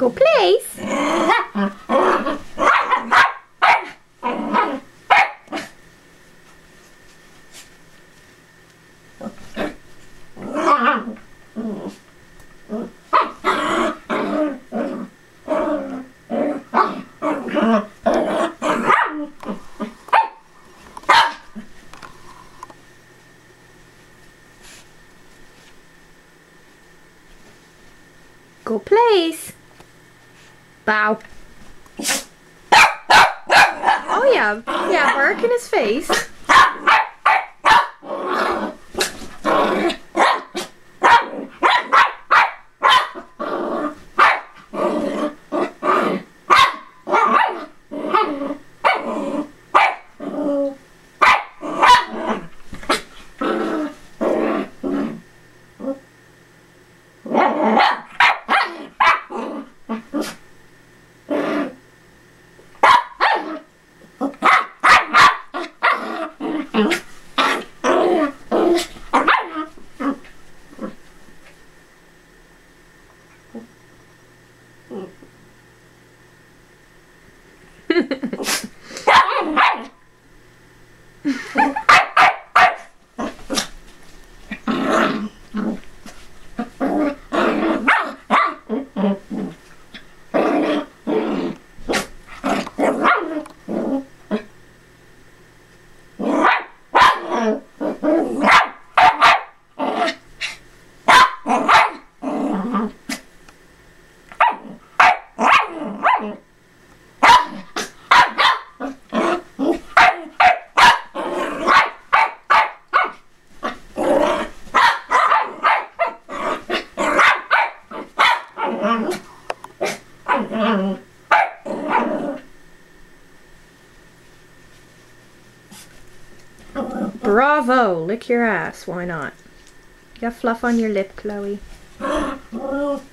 Go place. go place. Bo. Oh yeah, yeah, bark in his face. Bravo! Lick your ass. Why not? You got fluff on your lip, Cloe.